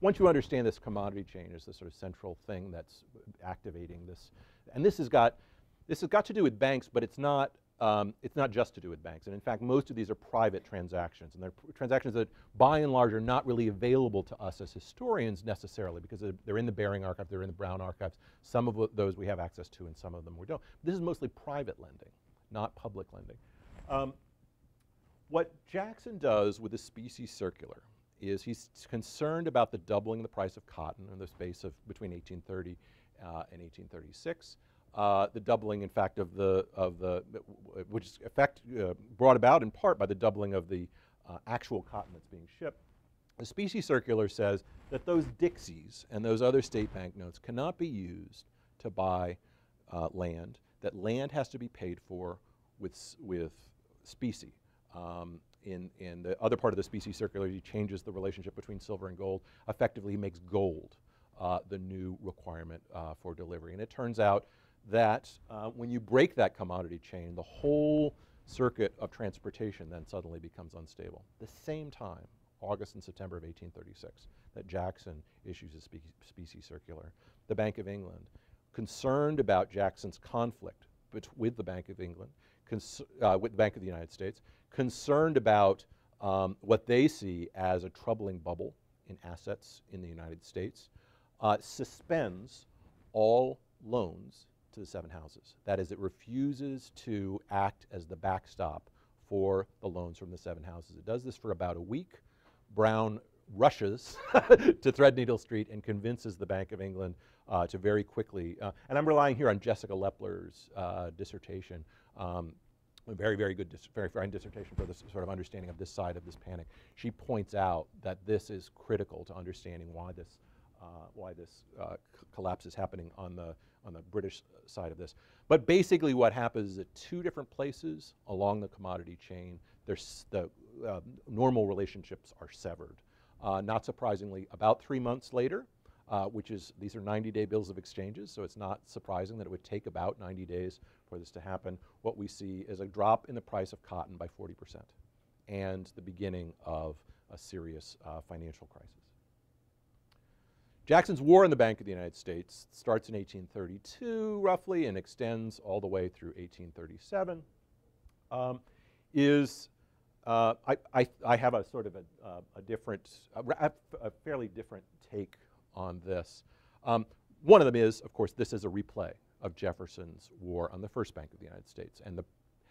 Once you understand this commodity chain is the sort of central thing that's activating this, and this has got, this has got to do with banks, but it's not, um, it's not just to do with banks. And in fact, most of these are private transactions, and they're transactions that by and large are not really available to us as historians necessarily because they're in the Baring archive, they're in the Brown archives. Some of those we have access to and some of them we don't. This is mostly private lending, not public lending. Um, what Jackson does with the specie circular is he's concerned about the doubling the price of cotton in the space of between 1830 uh, and 1836. Uh, the doubling, in fact, of the of the which is effect uh, brought about in part by the doubling of the uh, actual cotton that's being shipped. The specie circular says that those Dixies and those other state banknotes cannot be used to buy uh, land. That land has to be paid for with with specie. Um, in, in the other part of the specie circular, he changes the relationship between silver and gold. Effectively, makes gold uh, the new requirement uh, for delivery. And it turns out that uh, when you break that commodity chain, the whole circuit of transportation then suddenly becomes unstable. The same time, August and September of 1836, that Jackson issues a spe specie circular. The Bank of England, concerned about Jackson's conflict with the Bank of England, uh, with the Bank of the United States, concerned about um, what they see as a troubling bubble in assets in the United States, uh, suspends all loans to the seven houses. That is, it refuses to act as the backstop for the loans from the seven houses. It does this for about a week. Brown rushes to Threadneedle Street and convinces the Bank of England uh, to very quickly, uh, and I'm relying here on Jessica Lepler's uh, dissertation, um, a very, very good, very fine dissertation for this sort of understanding of this side of this panic. She points out that this is critical to understanding why this, uh, why this uh, collapse is happening on the, on the British side of this. But basically what happens is at two different places along the commodity chain, there's the uh, normal relationships are severed. Uh, not surprisingly, about three months later, uh, which is, these are 90-day bills of exchanges, so it's not surprising that it would take about 90 days for this to happen. What we see is a drop in the price of cotton by 40% and the beginning of a serious uh, financial crisis. Jackson's War in the Bank of the United States starts in 1832 roughly and extends all the way through 1837. Um, is uh, I, I, I, have a sort of a, uh, a different, a, a, fairly different take on this. Um, one of them is, of course, this is a replay of Jefferson's war on the first Bank of the United States and the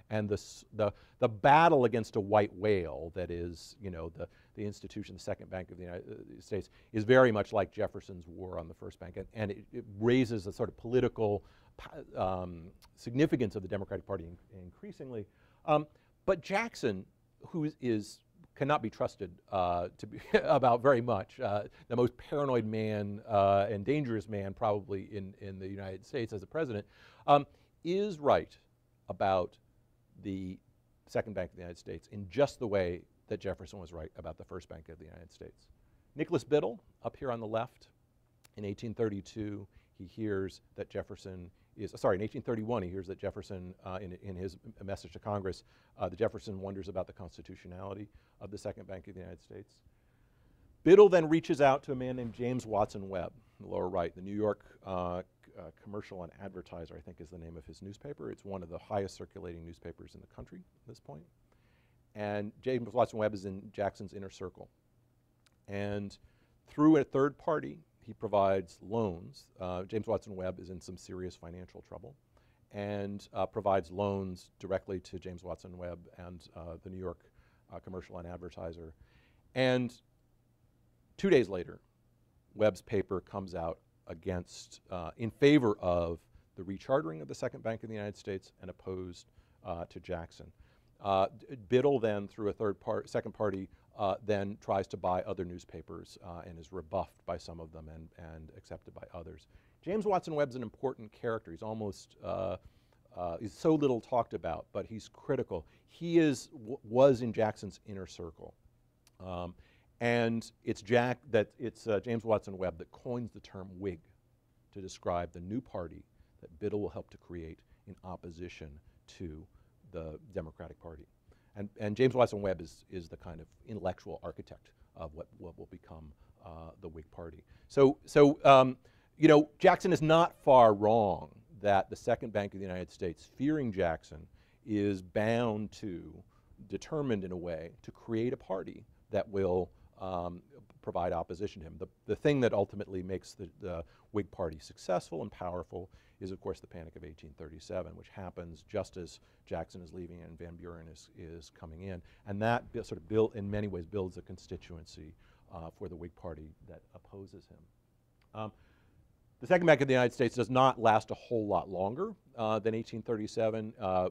and the, the, the battle against a white whale that is, you know, the, the institution, the second bank of the United uh, States, is very much like Jefferson's war on the first bank. And, and it, it, raises a sort of political um, significance of the Democratic Party in, increasingly. Um, but Jackson, who is cannot be trusted uh, to be about very much. Uh, the most paranoid man uh, and dangerous man probably in, in the United States as a president, um, is right about the Second Bank of the United States in just the way that Jefferson was right about the First Bank of the United States. Nicholas Biddle, up here on the left, in 1832, he hears that Jefferson is, sorry, in 1831, he hears that Jefferson, uh, in, in his message to Congress, uh, that Jefferson wonders about the constitutionality of the Second Bank of the United States. Biddle then reaches out to a man named James Watson Webb, in the lower right, the New York uh, uh, Commercial and Advertiser, I think is the name of his newspaper. It's one of the highest circulating newspapers in the country at this point. And James Watson Webb is in Jackson's inner circle. And through a third party, he provides loans. Uh, James Watson Webb is in some serious financial trouble and uh, provides loans directly to James Watson Webb and uh, the New York uh, Commercial and Advertiser. And two days later, Webb's paper comes out against, uh, in favor of the rechartering of the Second Bank of the United States and opposed uh, to Jackson. Biddle then, through a third part, second party, uh, then tries to buy other newspapers uh, and is rebuffed by some of them and, and accepted by others. James Watson Webb's an important character. He's almost, uh, uh he's so little talked about, but he's critical. He is, was in Jackson's inner circle. Um, and it's Jack that it's uh, James Watson Webb that coins the term Whig to describe the new party that Biddle will help to create in opposition to the Democratic Party. And, and James Watson Webb is, is the kind of intellectual architect of what, what will become uh, the Whig Party. So, so um, you know, Jackson is not far wrong that the Second Bank of the United States, fearing Jackson, is bound to, determined in a way, to create a party that will um, provide opposition to him. The, the thing that ultimately makes the, the Whig Party successful and powerful is, of course, the Panic of 1837, which happens just as Jackson is leaving and Van Buren is, is coming in. And that sort of build, in many ways builds a constituency uh, for the Whig Party that opposes him. Um, the Second Bank of the United States does not last a whole lot longer uh, than 1837. Uh,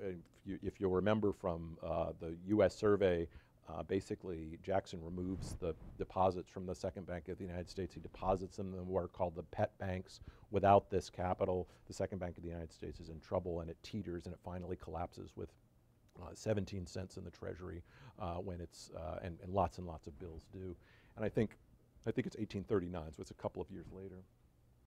if, you, if you'll remember from uh, the U.S. survey, uh, basically Jackson removes the deposits from the Second Bank of the United States. He deposits them in what are called the pet banks. Without this capital, the Second Bank of the United States is in trouble and it teeters and it finally collapses with uh, 17 cents in the Treasury uh, when it's, and, and lots and lots of bills due. And I think I think it's 1839, so it's a couple of years later.